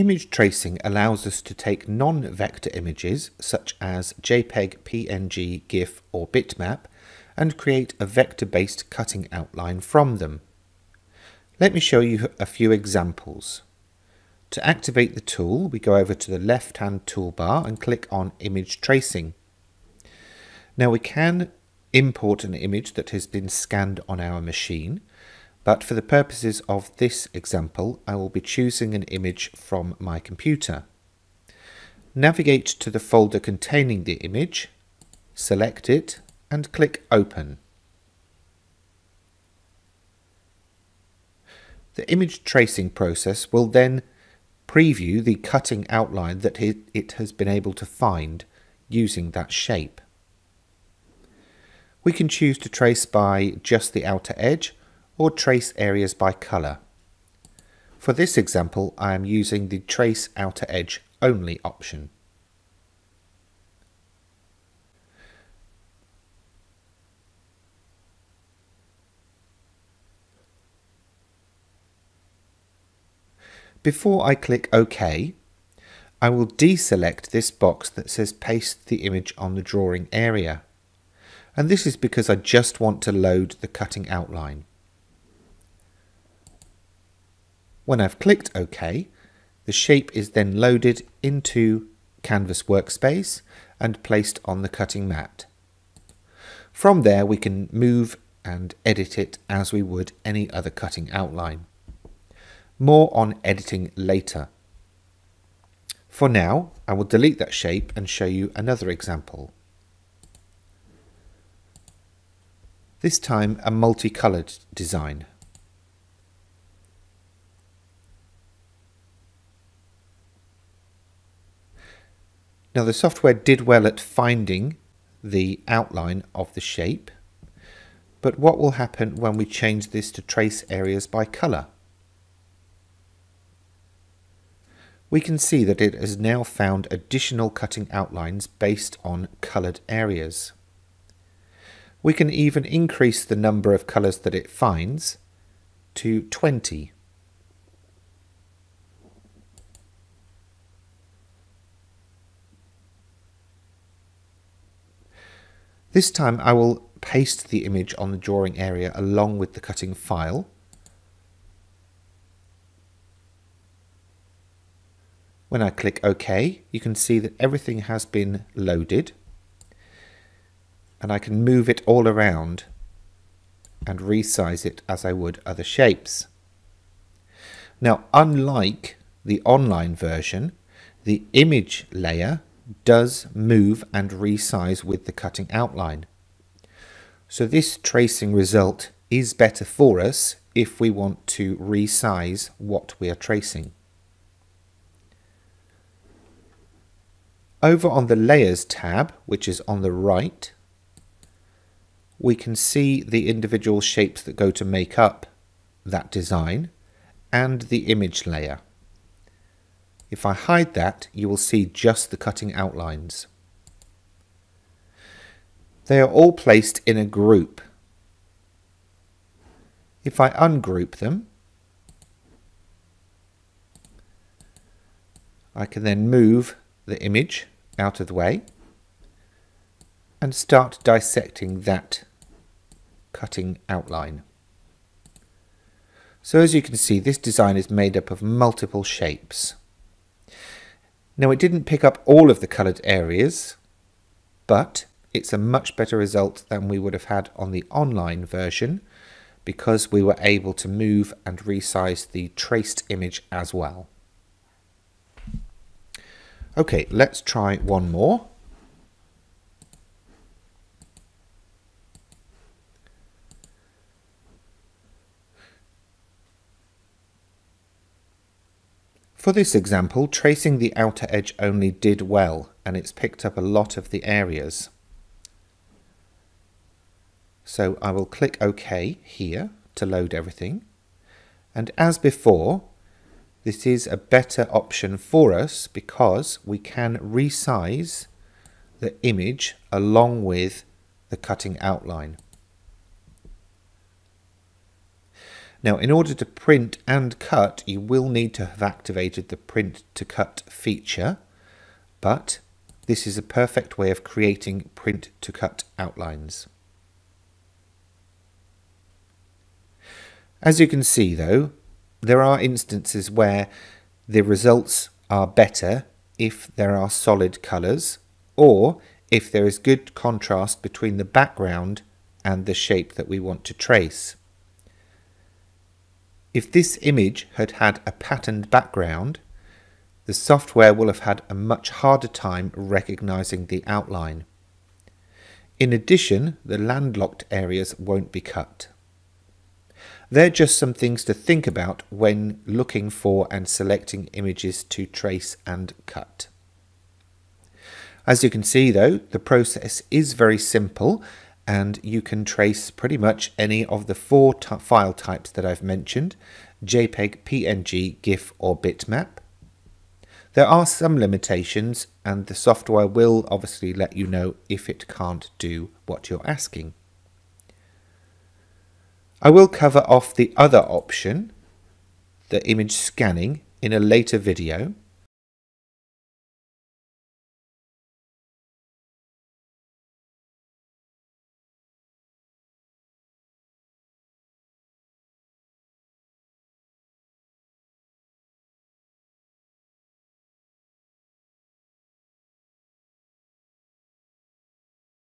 Image tracing allows us to take non-vector images such as JPEG, PNG, GIF or bitmap and create a vector-based cutting outline from them. Let me show you a few examples. To activate the tool, we go over to the left-hand toolbar and click on Image Tracing. Now we can import an image that has been scanned on our machine, but for the purposes of this example, I will be choosing an image from my computer. Navigate to the folder containing the image, select it and click Open. The image tracing process will then preview the cutting outline that it has been able to find using that shape. We can choose to trace by just the outer edge or trace areas by colour. For this example I am using the trace outer edge only option. Before I click OK, I will deselect this box that says paste the image on the drawing area. And this is because I just want to load the cutting outline. When I've clicked OK, the shape is then loaded into Canvas Workspace and placed on the cutting mat. From there we can move and edit it as we would any other cutting outline. More on editing later. For now, I will delete that shape and show you another example. This time a multicoloured design. Now the software did well at finding the outline of the shape, but what will happen when we change this to trace areas by colour? we can see that it has now found additional cutting outlines based on coloured areas. We can even increase the number of colours that it finds to 20. This time I will paste the image on the drawing area along with the cutting file When I click OK, you can see that everything has been loaded and I can move it all around and resize it as I would other shapes. Now, unlike the online version, the image layer does move and resize with the cutting outline. So this tracing result is better for us if we want to resize what we are tracing. Over on the Layers tab, which is on the right, we can see the individual shapes that go to make up that design and the image layer. If I hide that, you will see just the cutting outlines. They are all placed in a group. If I ungroup them, I can then move the image out of the way and start dissecting that cutting outline. So as you can see, this design is made up of multiple shapes. Now it didn't pick up all of the coloured areas, but it's a much better result than we would have had on the online version because we were able to move and resize the traced image as well. Okay, let's try one more. For this example, tracing the outer edge only did well, and it's picked up a lot of the areas. So I will click OK here to load everything. And as before, this is a better option for us because we can resize the image along with the cutting outline. Now, in order to print and cut, you will need to have activated the print to cut feature, but this is a perfect way of creating print to cut outlines. As you can see though, there are instances where the results are better if there are solid colours or if there is good contrast between the background and the shape that we want to trace. If this image had had a patterned background, the software will have had a much harder time recognizing the outline. In addition, the landlocked areas won't be cut. They're just some things to think about when looking for and selecting images to trace and cut. As you can see though, the process is very simple and you can trace pretty much any of the four file types that I've mentioned, JPEG, PNG, GIF or bitmap. There are some limitations and the software will obviously let you know if it can't do what you're asking. I will cover off the other option, the image scanning, in a later video.